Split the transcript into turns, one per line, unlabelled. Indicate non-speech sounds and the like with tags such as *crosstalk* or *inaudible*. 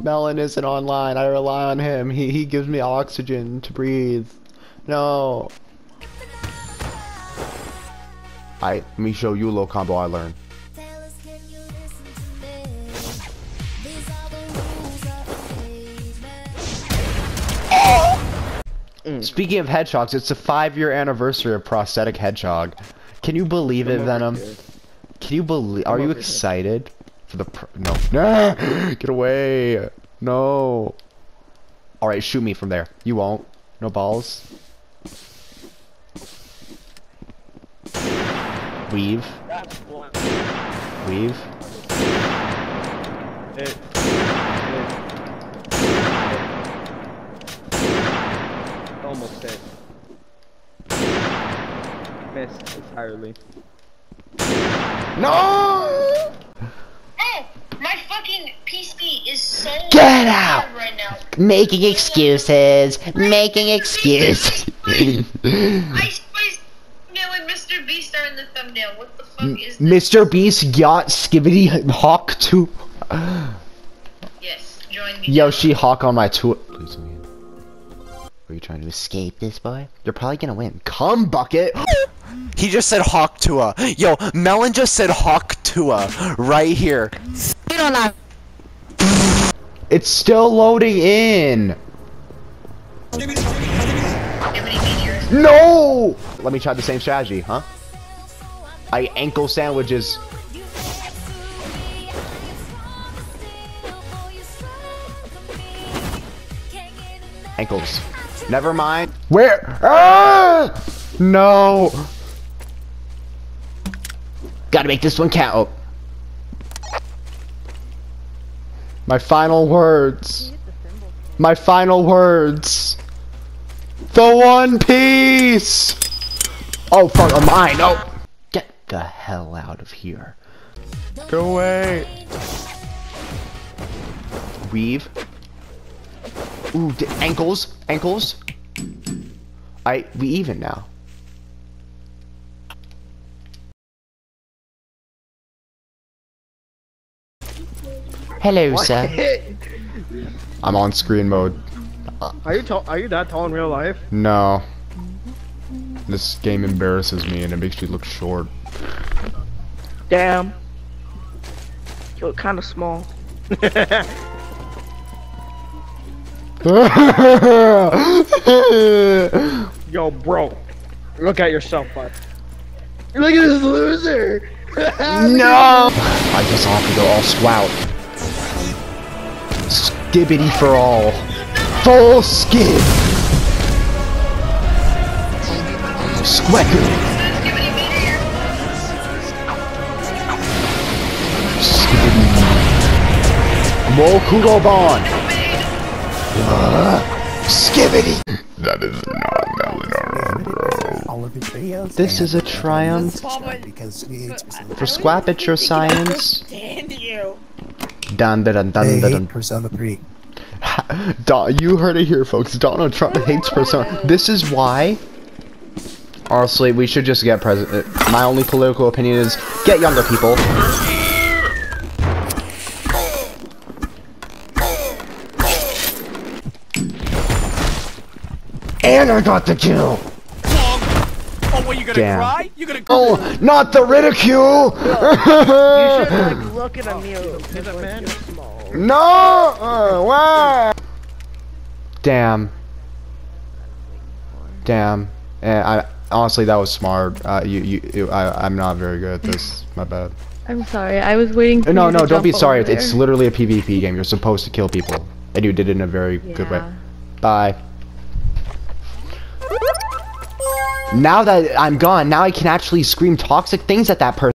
Melon isn't online. I rely on him. He he gives me oxygen to breathe. No. Alright, let me show you a little combo I learned. Mm. Speaking of hedgehogs, it's the five-year anniversary of prosthetic hedgehog. Can you believe it,
Come over
Venom?
here.
Can you believe? Are you
excited? here.
For the? Pr no, no, *laughs* get away! No. All right, shoot me from there. You won't. No balls. Weave. Weave.
Almost hit. Missed entirely.
No!
My fucking PC is so
Get out!
right now.
Making excuses. Making excuses.
I spiced and Mr. Beast are in the thumbnail. What the fuck is this?
Mr. Beast got Skibbity Hawk too.
Yes, join me.
Yoshi Hawk on my tour. Please win. Are you trying to escape this boy? You're probably gonna win. Come bucket.
He just said Hawk Tuah. Yo, Melon just said Hawk Tuah right here.
It's still loading in. No! Let me try the same strategy, huh? I ankle sandwiches. Ankles. Never mind. Where? Ah! No. Gotta make this one count. My final words. My final words. The One Piece! Oh, fuck, oh, mine, oh! Get the hell out of here. Go away. Weave. Ooh, ankles, ankles. I, we even now. Hello, sir. *laughs* I'm on screen mode.
Are you tall? Are you that tall in real life?
No. This game embarrasses me and it makes me look short.
Damn. You look kind of small. *laughs*
Yo, bro. Look at yourself, bud. Look at this loser. *laughs*
no! I just have to go all squout. Skibbity for all. Full skid! Squecker!
Skibbity meteor.
Skibbity. Uh, skibbity! That is not.
All of his videos.
This is a triumph
because he
for Squapature Science.
Stand you.
Dun dun dun dun
They
dun. dun.
Persona 3. *laughs*
Don, you heard it here, folks. Donald Trump hates Persona. This is why. Honestly, we should just get president. Uh, my only political opinion is get younger people. And I got the kill.
Oh, what, you gonna
Damn.
cry? You gonna cry?
Oh, not the ridicule.
You should like look at a mirror. Is a man
no. Uh, why? Damn. Damn. And I honestly that was smart. Uh, you you, you I I'm not very good at this. My bad.
I'm sorry. I was waiting. For
No,
you
no,
to
don't be sorry.
over
It's literally a PvP game. You're supposed to kill people, and you did it in a very good way. Bye. Now that I'm gone, now I can actually scream toxic things at that person.